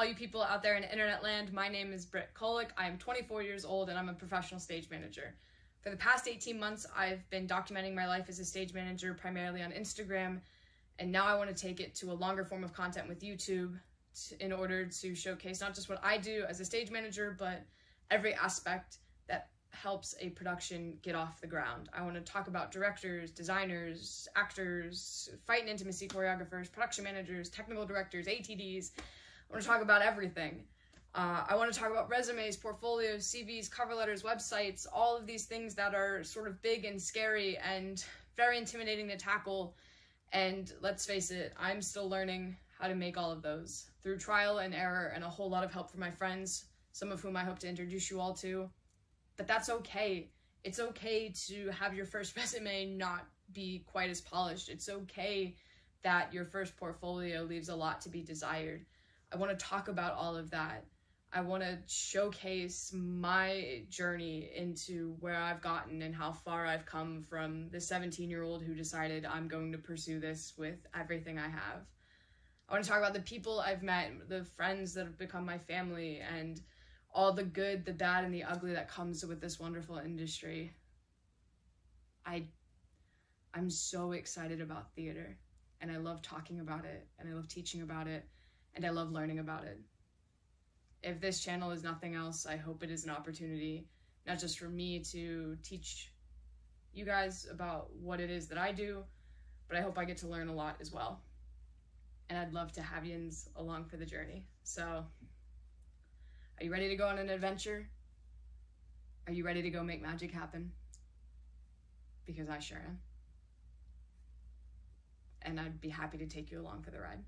all you people out there in internet land. My name is Britt Kolek. I am 24 years old and I'm a professional stage manager. For the past 18 months, I've been documenting my life as a stage manager primarily on Instagram, and now I want to take it to a longer form of content with YouTube in order to showcase not just what I do as a stage manager, but every aspect that helps a production get off the ground. I want to talk about directors, designers, actors, fight and intimacy choreographers, production managers, technical directors, ATDs. I want to talk about everything. Uh, I want to talk about resumes, portfolios, CVs, cover letters, websites, all of these things that are sort of big and scary and very intimidating to tackle. And let's face it, I'm still learning how to make all of those through trial and error and a whole lot of help from my friends, some of whom I hope to introduce you all to. But that's okay. It's okay to have your first resume not be quite as polished. It's okay that your first portfolio leaves a lot to be desired. I want to talk about all of that. I want to showcase my journey into where I've gotten and how far I've come from the 17 year old who decided I'm going to pursue this with everything I have. I want to talk about the people I've met, the friends that have become my family, and all the good, the bad, and the ugly that comes with this wonderful industry. I I'm so excited about theater and I love talking about it and I love teaching about it and I love learning about it. If this channel is nothing else, I hope it is an opportunity not just for me to teach you guys about what it is that I do, but I hope I get to learn a lot as well. And I'd love to have yins along for the journey. So, are you ready to go on an adventure? Are you ready to go make magic happen? Because I sure am. And I'd be happy to take you along for the ride.